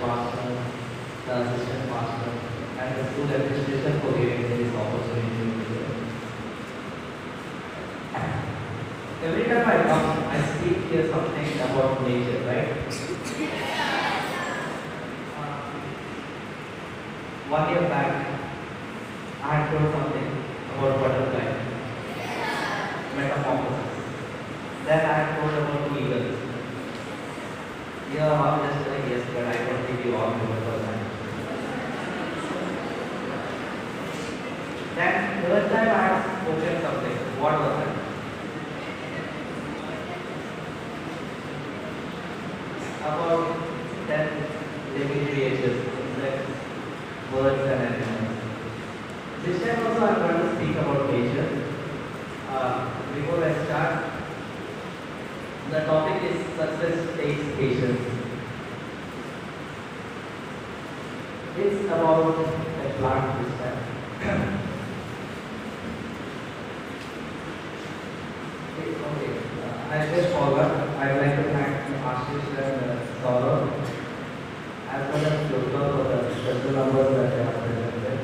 pastor, the assistant pastor, and the school administration for giving me this opportunity. Every time I come, I speak here something about nature, right? One year back, I had told something about butterfly, metamorphosis. Then I had told about eagles. You are all just like yes, but I don't think you all remember that. Then third time I had spoken something. What was it? About ten living creatures, insects, birds and animals. This time also I'm going to speak about nature. Uh, before I start, the topic is success takes patience. It's about a plant this time. Okay. Uh, I just forgot. I'd like to thank Ashish and uh, Saurav as well as Durga for the special numbers that they have presented.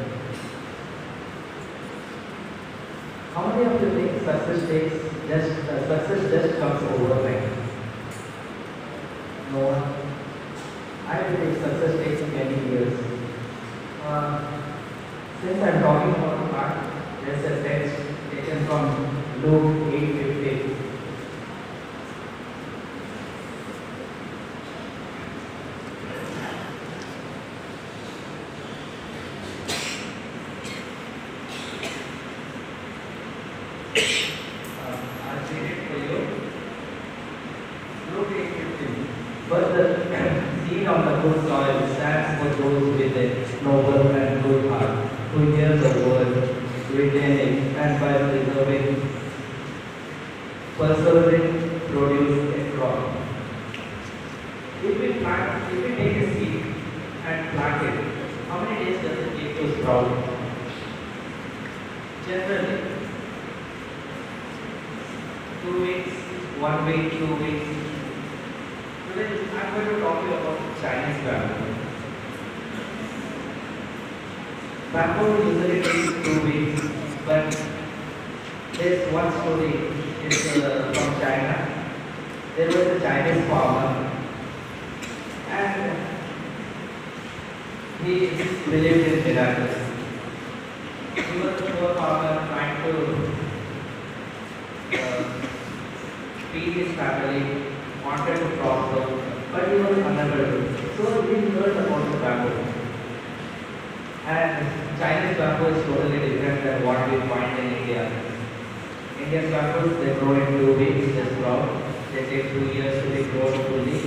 How many of you think success takes just uh, success just comes overnight? No one. I believe success takes many years. Uh, since I'm talking about art, there's a text taken from Luke 8:15. Uh, I'll read it for you. Luke 8:15. But the seed on the good soil stands for those with a noble and good heart, who hear the word, retain it, and by preserving, persevering, produce a crop. If we plant, if we take a seed and plant it, how many days does it take to sprout? Generally, two weeks, one week, two weeks. Today I'm going to talk to you about Chinese bamboo. Bamboo usually takes two weeks, but there's one story. It's uh, from China. There was a Chinese farmer, and he believed in miracles. He was a poor farmer trying to uh, feed his family, wanted to prosper, but he was unable to. So he learned about the bamboo. And Chinese bamboo is totally different than what we find. Indian bamboos, they grow in two weeks, they sprout. They take two years to be grown fully.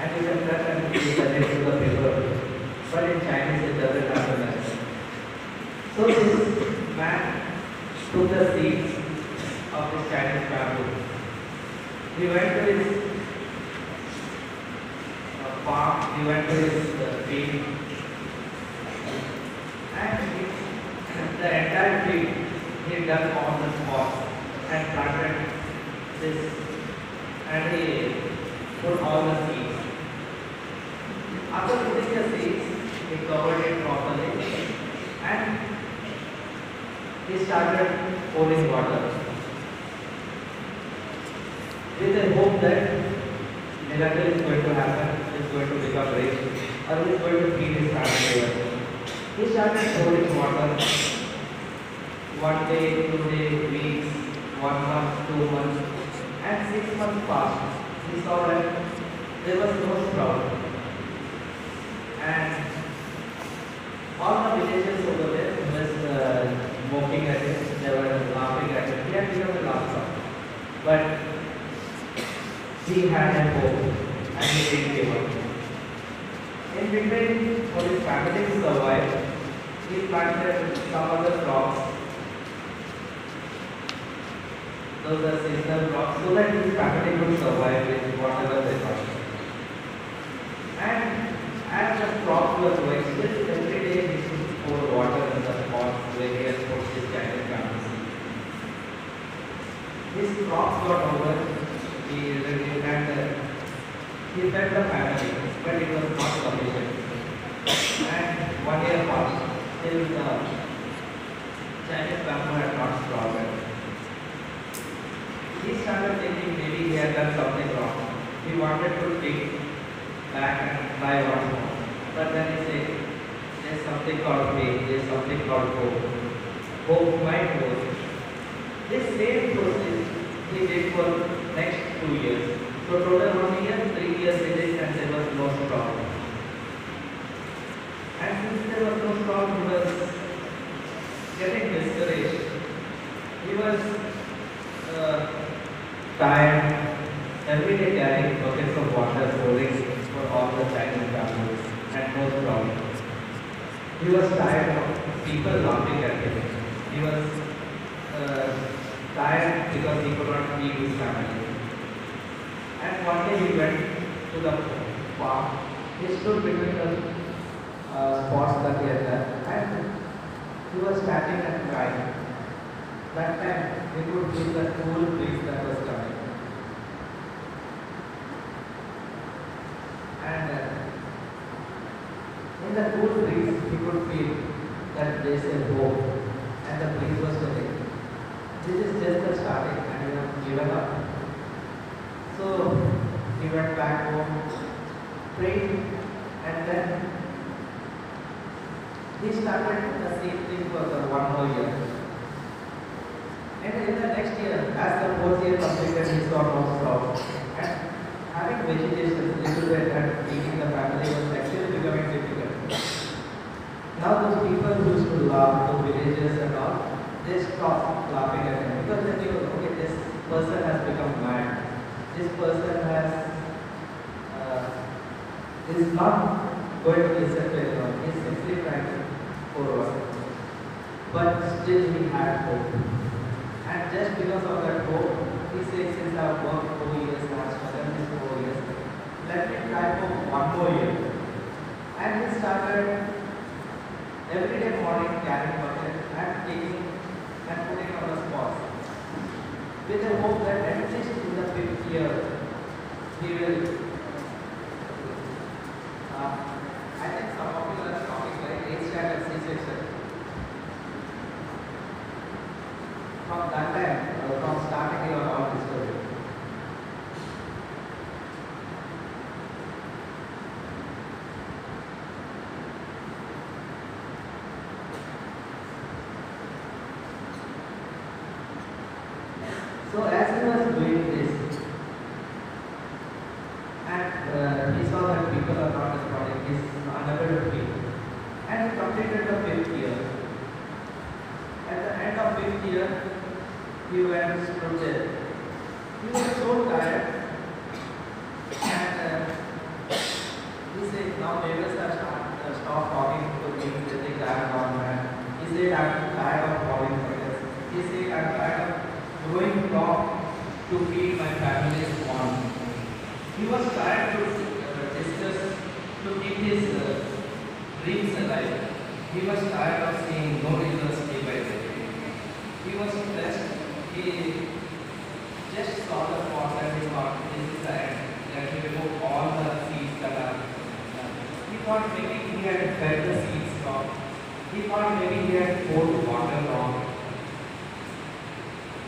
And you can cut and present it to the paper. But in Chinese, it doesn't happen like that. So this man took the seeds of this Chinese bamboo. He went to his uh, farm, he went to his uh, field, and he, the entire field he dug on the spot and planted this, and put all the seeds. After putting the seeds, he covered it properly, and he started pouring water with the hope that miracle is going to happen, is going to become rich, or is going to feed his family. He started pouring water one day, two days, weeks, one month, two months, and six months passed. He saw that there was no sprout. And all the villagers over there was uh, mocking at him, they were laughing at him. He had become a laughter. But he had a hope and he didn't give up. In between, for his family to survive, he planted some other crops. Those are seasonal crops so that his family could survive with whatever they got. And as the crops were growing, still every day used to pour water in the pot where he had put his Chinese bamboo His crops got over, he had the, he fed the family, but it was not sufficient. And one year passed. Still the Chinese bamboo had not sprouted. Started thinking maybe he had done something wrong. He wanted to take back and try once more. But then he said, there's something called faith, there's something called hope. Hope might hold. This same process he did for next two years. So total one year, three years he did and there was no sprout. And since there was no sprout, he was getting discouraged. He was uh, tired, every day carrying buckets of water for all the Chinese families and no sprout. He was tired of people laughing at him. He was uh, tired because he could not feed his family. And one day he went to the farm. He stood between the uh, spots that he had done and he was standing and crying. That time he could feel the cool breeze that was coming. And uh, in the cool breeze he could feel that is a hope and the breeze was telling, this is just the starting and you have given up. So he went back home, prayed, and then he started the same thing for the one more year. And in the next year, as the fourth year completed, he saw no sprout. Having vegetation little bit and feeding the family was actually becoming difficult. Now those people who used to laugh, the villagers and all, they stopped laughing at him because they knew, okay, this person has become mad. This person has uh, is not going to listen to anyone. He is simply trying to forward. But still he had hope. And just because of that hope, he says, since I have worked four years these four years, let me try for one more year. And he started every day morning carrying bucket and taking and putting on the spots. With the hope that at least in the fifth year, he will. Uh, I think some of you are talking like 8th standard C section. From that time, uh, from starting your all this story. So as he was doing this, and uh, he saw that people are not responding, he is unable to feed. And he completed the fifth year. At the end of fifth year, he went to jail. He was so tired, and uh, he said, now neighbors are start, uh, stop talking to me, they think I am not mad. He said, I'm tired of falling for this. He said, I'm tired of to feed my family's want. He was trying to uh, discuss to keep his uh, dreams alive. He was tired of seeing no results day by day. He was stressed. He just saw the spots and he thought, this is the end. Let me remove all the seeds that are. He thought maybe he had fed the seeds wrong. He thought maybe he had poured water wrong.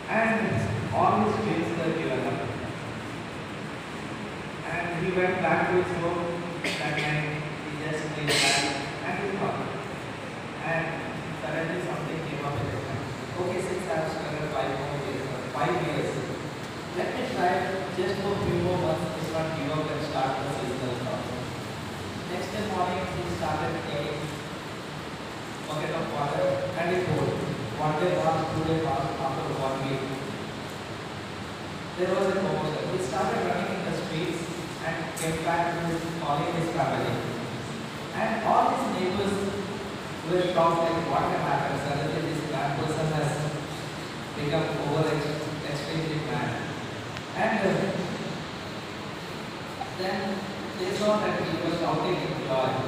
And all his dreams were given up. And he went back to his home that night. He just lay back and he thought. And suddenly something came up in his mind. Okay, since I have struggled five more years, five years, let me try just for a few more months to not give up and start the seasonal crop. Next day morning, he started taking bucket of water and he poured. One day passed, two day passed, after one week. There was a commotion. He started running in the streets and came back to his, calling his family. And all his neighbors were shocked like what had happened. Suddenly this bad person has become over extremely mad. And uh, then they saw that he was shouting with joy.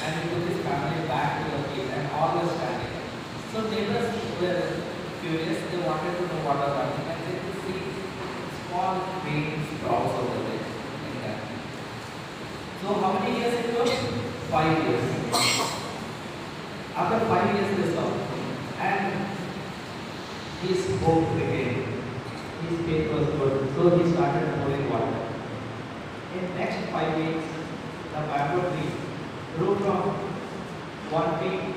And he took his family back to the field and all were standing. So neighbors were curious, they wanted to know what was happening and they could see small green sprouts over there in that. So how many years it took? Five years. After five years they stopped. And his hope again. His faith was good. So he started pouring water. In next five weeks, the bamboo tree grew from one feet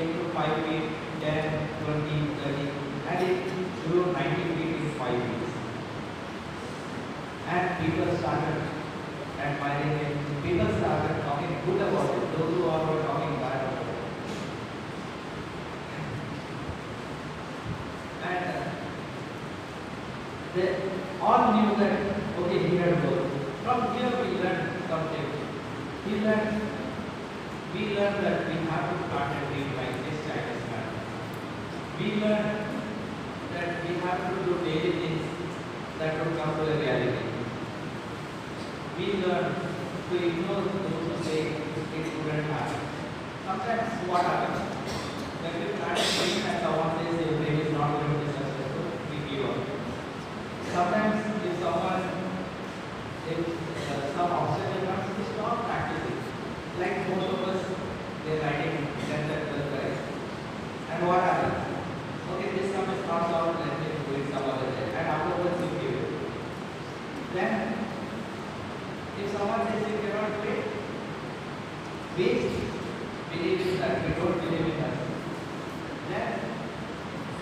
into five feet, 10, 20, 30, and it grew 90 feet in five weeks. And people started admiring it. People started talking good about it. Those who are were talking bad about it. And uh, they all knew that, okay, he had growth. From here we learned something. We learned, we learned that we have to plant a tree like this Chinese man. We learned that we have to do daily things that will come to a reality. We learn to ignore those say it couldn't happen. Sometimes what happens? When we plant a tree and someone says the tree is not going to be successful, we give up. Sometimes if someone, if uh, some obstacle comes, we stop practicing. Like most of us, they're writing 10th and 12th grade. And what happens? Okay, this sum is not solved, let me do it some other day. And afterwards you give it. Then, if someone says you cannot do it, we believe in that, we don't believe in us. Then,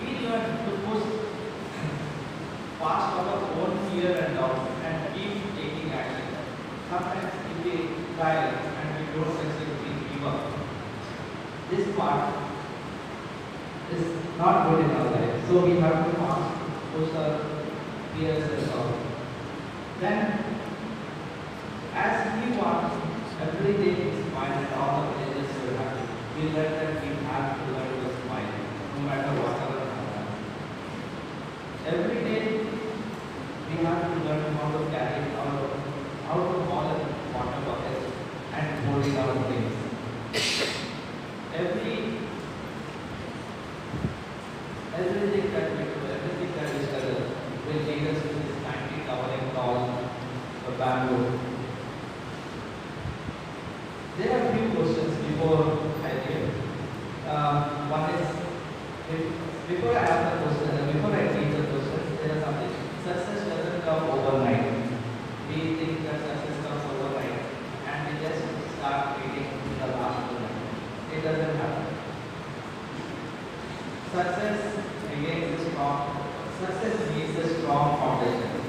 we learn to push past our own fear and doubt and keep taking action. Sometimes if we try and we don't succeed, we give up. This part is not good in our life. So we have to pass, push our fears and doubt. Then, as we walk, every day smile and all the villages. We learn that we have to learn to smile, no matter whatever happens. Every day, we have to learn how to carry our, how to haul a water bucket and hold it our things. Every everything that we do, everything that we struggle will lead us to this 90 towering tall the bamboo. There are few questions before I give. Uh, one is, if, before I ask the question, uh, before I teach the questions, there is something. Success doesn't come overnight. We think that success comes overnight and we just start reading the last one. It doesn't happen. Success begins a strong, success needs a strong foundation.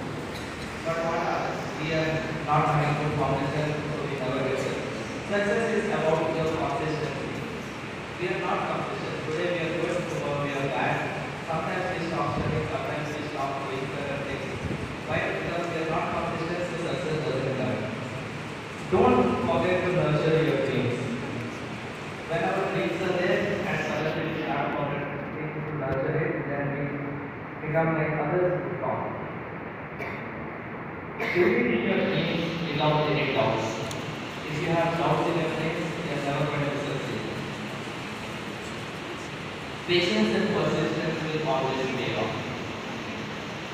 But what happens? We are not having good foundation, so we never get it. Success is about your consistency. We are not consistent. Today we are good, tomorrow we are bad. Sometimes we stop studying, sometimes we stop doing certain things. Why? Because we are not consistent, so success doesn't come. Don't forget to nurture your dreams. When our dreams are there and suddenly we start forgetting to nurture it, then we like others talk. You will in your dreams without any. If you have doubts in your dreams, you are never going to succeed. Patience and persistence will always pay.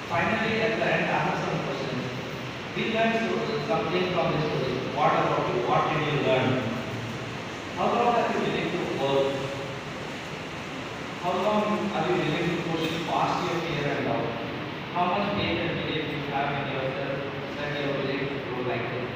Finally, at the end, I have some questions. We learned so- something from this story. What about you? What did you learn? How long you to work? How long are you willing to push past your fear and doubt? How much faith and belief you have in yourself that you are willing to grow like this?